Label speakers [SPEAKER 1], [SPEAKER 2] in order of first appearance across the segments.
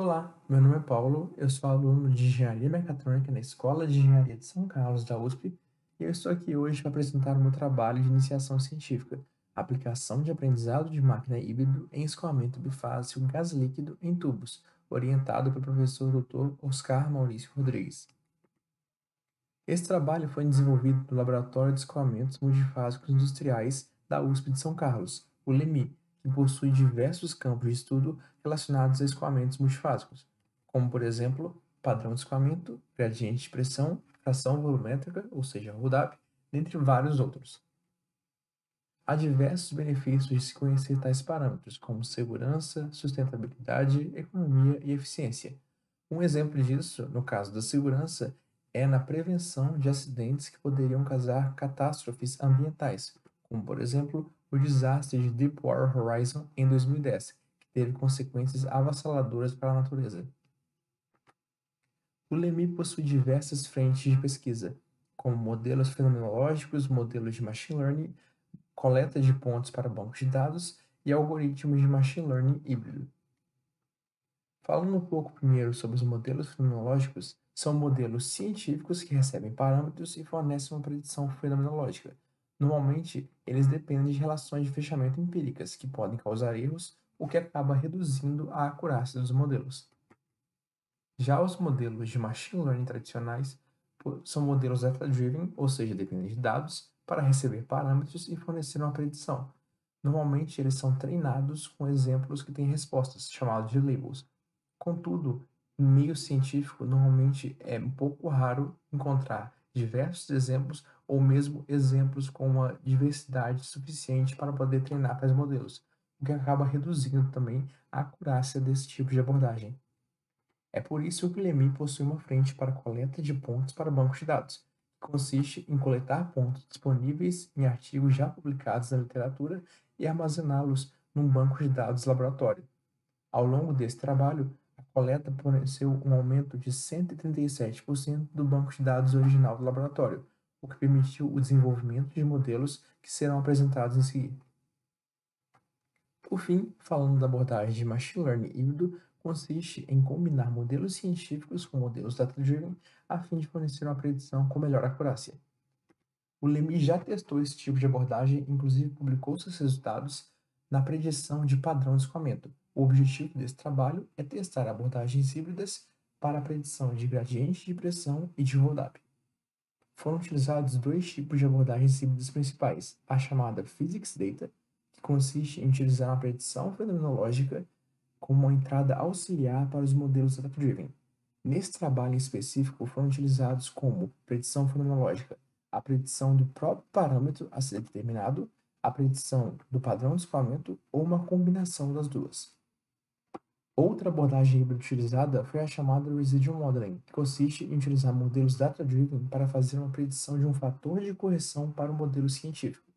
[SPEAKER 1] Olá, meu nome é Paulo, eu sou aluno de Engenharia Mecatrônica na Escola de Engenharia de São Carlos da USP e eu estou aqui hoje para apresentar o meu trabalho de iniciação científica, aplicação de aprendizado de máquina híbrido em escoamento bifásico gás líquido em tubos, orientado pelo professor Dr. Oscar Maurício Rodrigues. Esse trabalho foi desenvolvido no Laboratório de Escoamentos Multifásicos Industriais da USP de São Carlos, o LEMI, que possui diversos campos de estudo relacionados a escoamentos multifásicos, como, por exemplo, padrão de escoamento, gradiente de pressão, fração volumétrica, ou seja, RUDAP, dentre vários outros. Há diversos benefícios de se conhecer tais parâmetros, como segurança, sustentabilidade, economia e eficiência. Um exemplo disso, no caso da segurança, é na prevenção de acidentes que poderiam causar catástrofes ambientais, como, por exemplo, o desastre de Deepwater Horizon em 2010, que teve consequências avassaladoras para a natureza. O LEMI possui diversas frentes de pesquisa, como modelos fenomenológicos, modelos de machine learning, coleta de pontos para bancos de dados e algoritmos de machine learning híbrido. Falando um pouco primeiro sobre os modelos fenomenológicos, são modelos científicos que recebem parâmetros e fornecem uma predição fenomenológica, Normalmente, eles dependem de relações de fechamento empíricas, que podem causar erros, o que acaba reduzindo a acurácia dos modelos. Já os modelos de machine learning tradicionais são modelos data-driven, ou seja, dependem de dados, para receber parâmetros e fornecer uma predição. Normalmente, eles são treinados com exemplos que têm respostas, chamados de labels. Contudo, em meio científico, normalmente é um pouco raro encontrar diversos exemplos ou mesmo exemplos com uma diversidade suficiente para poder treinar tais modelos, o que acaba reduzindo também a acurácia desse tipo de abordagem. É por isso que o LEMI possui uma frente para coleta de pontos para bancos de dados, que consiste em coletar pontos disponíveis em artigos já publicados na literatura e armazená-los num banco de dados laboratório. Ao longo desse trabalho, coleta forneceu um aumento de 137% do banco de dados original do laboratório, o que permitiu o desenvolvimento de modelos que serão apresentados em seguida. Por fim, falando da abordagem de Machine Learning híbrido, consiste em combinar modelos científicos com modelos data-driven a fim de fornecer uma predição com melhor acurácia. O LEMI já testou esse tipo de abordagem, inclusive publicou seus resultados na predição de padrão de escoamento. O objetivo desse trabalho é testar abordagens híbridas para a predição de gradiente de pressão e de roll-up foram utilizados dois tipos de abordagens híbridas principais, a chamada Physics Data, que consiste em utilizar uma predição fenomenológica como uma entrada auxiliar para os modelos data-driven. Nesse trabalho em específico foram utilizados como predição fenomenológica, a predição do próprio parâmetro a ser determinado, a predição do padrão de escoamento ou uma combinação das duas. Outra abordagem híbrida utilizada foi a chamada Residual Modeling, que consiste em utilizar modelos data-driven para fazer uma predição de um fator de correção para um modelo científico.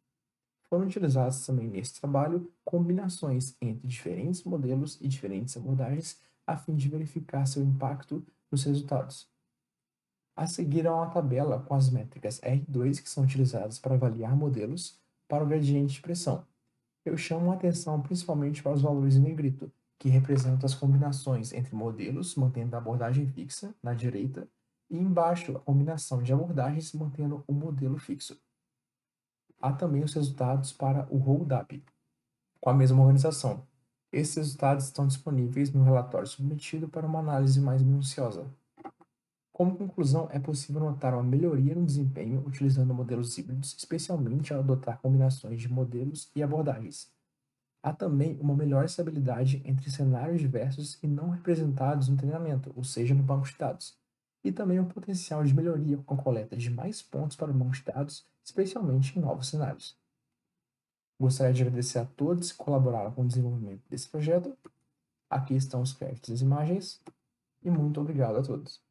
[SPEAKER 1] Foram utilizadas também nesse trabalho combinações entre diferentes modelos e diferentes abordagens a fim de verificar seu impacto nos resultados. A seguir há uma tabela com as métricas R2 que são utilizadas para avaliar modelos para o gradiente de pressão. Eu chamo a atenção principalmente para os valores em negrito, que representa as combinações entre modelos, mantendo a abordagem fixa na direita, e embaixo a combinação de abordagens mantendo o modelo fixo. Há também os resultados para o hold-up, com a mesma organização. Esses resultados estão disponíveis no relatório submetido para uma análise mais minuciosa. Como conclusão, é possível notar uma melhoria no desempenho utilizando modelos híbridos, especialmente ao adotar combinações de modelos e abordagens. Há também uma melhor estabilidade entre cenários diversos e não representados no treinamento, ou seja, no banco de dados, e também um potencial de melhoria com a coleta de mais pontos para o banco de dados, especialmente em novos cenários. Gostaria de agradecer a todos que colaboraram com o desenvolvimento desse projeto. Aqui estão os créditos das imagens e muito obrigado a todos.